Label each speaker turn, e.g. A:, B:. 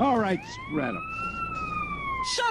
A: All right, spread them.
B: Shut up.